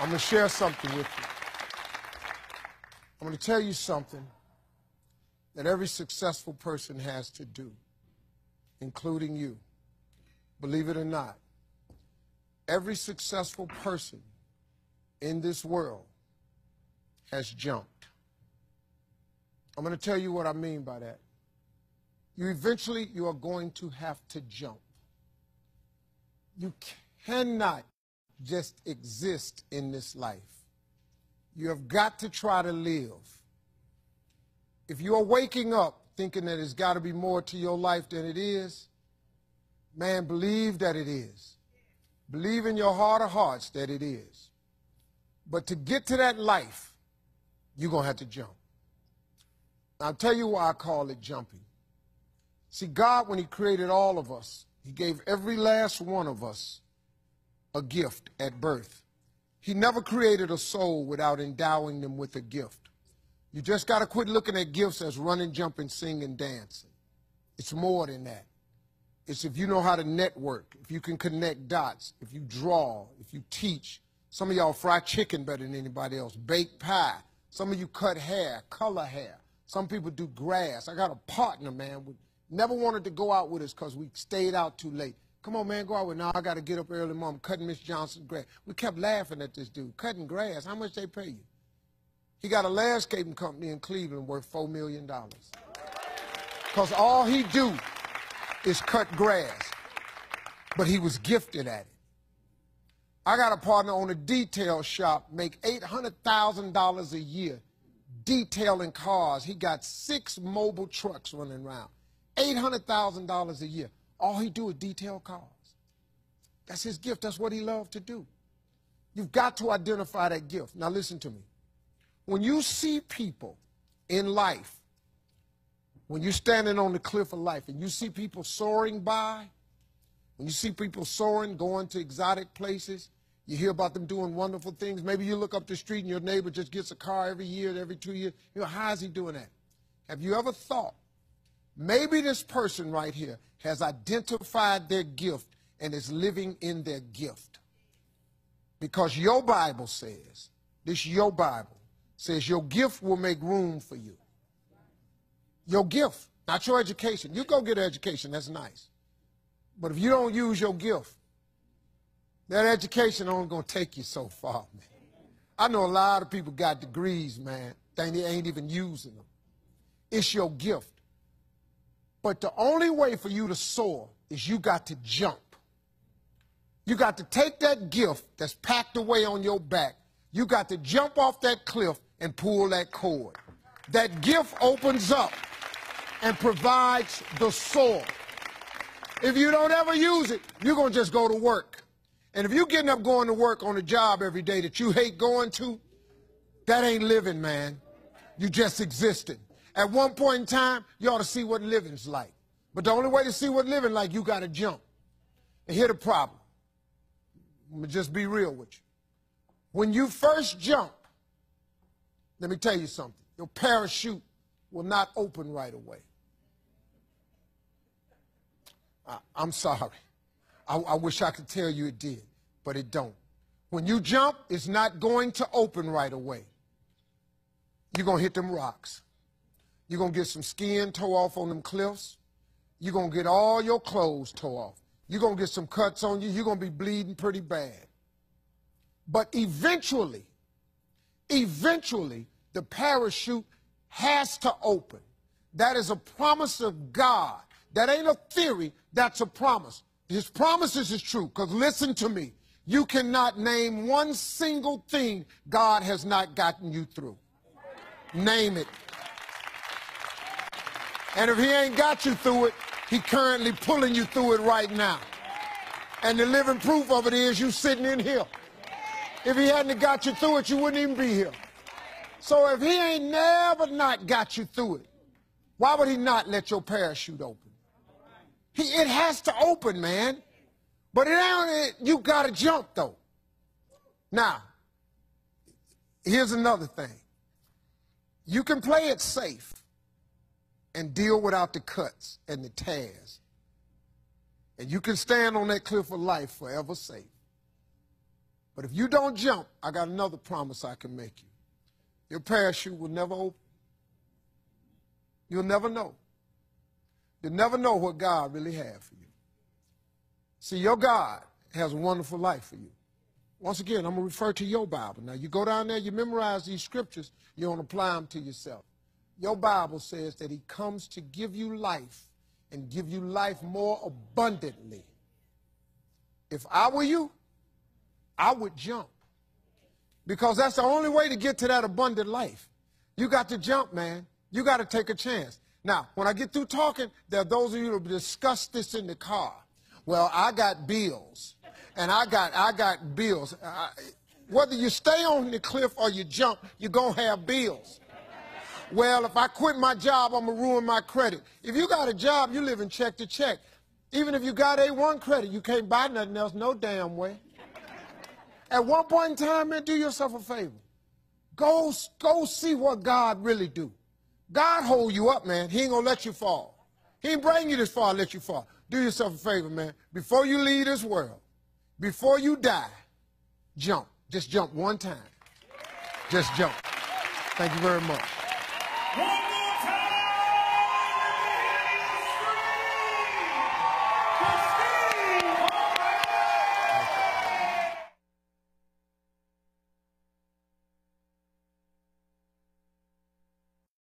I'm going to share something with you. I'm going to tell you something that every successful person has to do, including you. Believe it or not, every successful person in this world has jumped. I'm going to tell you what I mean by that. You eventually you are going to have to jump. You cannot just exist in this life. You have got to try to live. If you are waking up thinking that there's got to be more to your life than it is, man, believe that it is. Believe in your heart of hearts that it is. But to get to that life, you're going to have to jump. I'll tell you why I call it jumping. See, God, when He created all of us, He gave every last one of us a gift at birth. He never created a soul without endowing them with a gift. You just got to quit looking at gifts as running, jumping, singing, dancing. It's more than that. It's if you know how to network, if you can connect dots, if you draw, if you teach. Some of y'all fry chicken better than anybody else, bake pie. Some of you cut hair, color hair. Some people do grass. I got a partner, man, never wanted to go out with us because we stayed out too late. Come on, man, go out with now. I got to get up early, mom, cutting Miss Johnson's grass. We kept laughing at this dude, cutting grass. How much they pay you? He got a landscaping company in Cleveland worth $4 million. Because all he do is cut grass. But he was gifted at it. I got a partner on a detail shop, make $800,000 a year detailing cars. He got six mobile trucks running around. $800,000 a year. All he do is detail cars. That's his gift. That's what he loved to do. You've got to identify that gift. Now listen to me. When you see people in life, when you're standing on the cliff of life and you see people soaring by, when you see people soaring, going to exotic places, you hear about them doing wonderful things. Maybe you look up the street and your neighbor just gets a car every year, every two years. You know, how is he doing that? Have you ever thought maybe this person right here has identified their gift and is living in their gift? Because your Bible says, this your Bible says your gift will make room for you. Your gift, not your education. You go get an education, that's nice. But if you don't use your gift, that education only gonna take you so far, man. I know a lot of people got degrees, man. They ain't even using them. It's your gift. But the only way for you to soar is you got to jump. You got to take that gift that's packed away on your back. You got to jump off that cliff and pull that cord. That gift opens up and provides the soar. If you don't ever use it, you're going to just go to work. And if you're getting up going to work on a job every day that you hate going to, that ain't living, man. You just existing. At one point in time, you ought to see what living's like. But the only way to see what living like, you got to jump. And here the problem. Let me just be real with you. When you first jump, let me tell you something. Your parachute will not open right away. I, am sorry. I, I wish I could tell you it did, but it don't. When you jump, it's not going to open right away. You're going to hit them rocks. You're going to get some skin tore off on them cliffs. You're going to get all your clothes tore off. You're going to get some cuts on you. You're going to be bleeding pretty bad. But eventually, eventually, the parachute has to open. That is a promise of God. That ain't a theory, that's a promise. His promises is true, because listen to me. You cannot name one single thing God has not gotten you through. Name it. And if he ain't got you through it, he currently pulling you through it right now. And the living proof of it is you sitting in here. If he hadn't got you through it, you wouldn't even be here. So if he ain't never not got you through it, why would he not let your parachute open? He, it has to open, man. But it ain't, you got to jump, though. Now, here's another thing. You can play it safe and deal without the cuts and the tears. And you can stand on that cliff of life forever safe. But if you don't jump, I got another promise I can make you. Your parachute will never open. You'll never know. You'll never know what God really has for you. See, your God has a wonderful life for you. Once again, I'm going to refer to your Bible. Now, you go down there, you memorize these scriptures, you don't apply them to yourself. Your Bible says that he comes to give you life and give you life more abundantly. If I were you, I would jump. Because that's the only way to get to that abundant life. You got to jump, man. You got to take a chance. Now, when I get through talking, there are those of you who discuss this in the car. Well, I got bills, and I got I got bills. I, whether you stay on the cliff or you jump, you're gonna have bills. Well, if I quit my job, I'm gonna ruin my credit. If you got a job, you live in check to check. Even if you got A1 credit, you can't buy nothing else no damn way. At one point in time, man, do yourself a favor. Go, go see what God really do. God hold you up, man. He ain't gonna let you fall. He ain't bring you this far, let you fall. Do yourself a favor, man. Before you leave this world, before you die, jump. Just jump one time. Just jump. Thank you very much.